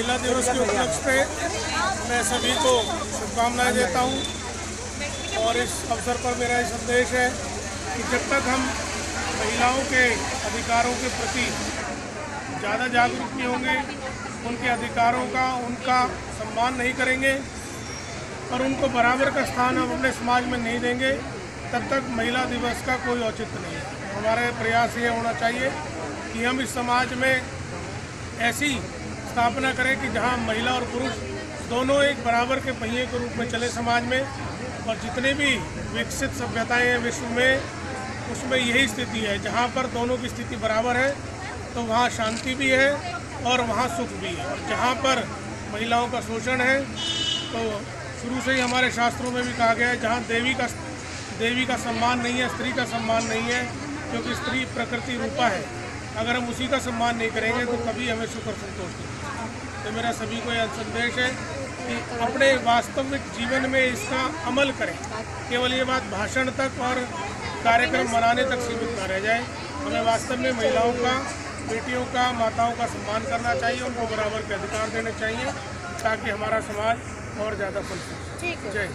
महिला दिवस के उपलक्ष्य पे मैं सभी को शुभकामनाएँ देता हूँ। और इस अवसर पर मेरा ये संदेश है कि जब तक हम महिलाओं के अधिकारों के प्रति ज़्यादा जागरूक नहीं होंगे, उनके अधिकारों का, उनका सम्मान नहीं करेंगे और उनको बराबर का स्थान हम अपने समाज में नहीं देंगे, तब तक महिला दिवस का कोई औचित्य नहीं है। हमारे प्रयास ये होना चाहिए कि हम इस समाज में ऐसी स्थापना करें कि जहाँ महिला और पुरुष दोनों एक बराबर के पहिए के रूप में चले समाज में और जितने भी विकसित सभ्यताएँ हैं विश्व में, उसमें यही स्थिति है। जहाँ पर दोनों की स्थिति बराबर है तो वहाँ शांति भी है और वहाँ सुख भी है। और जहाँ पर महिलाओं का शोषण है तो शुरू से ही हमारे शास्त्रों में भी कहा गया है, जहाँ देवी का देवी का सम्मान नहीं है, स्त्री का सम्मान नहीं है, क्योंकि स्त्री प्रकृति रूपा है। अगर हम उसी का सम्मान नहीं करेंगे तो कभी हमें सुख और संतोष नहीं तो मेरा सभी को यह संदेश है कि अपने वास्तविक जीवन में इसका अमल करें। केवल ये बात भाषण तक और कार्यक्रम मनाने तक सीमित ना रह जाए। हमें वास्तव में महिलाओं का बेटियों का माताओं का सम्मान करना चाहिए उनको बराबर के अधिकार देने चाहिए ताकि हमारा समाज और ज़्यादा फल सके जय।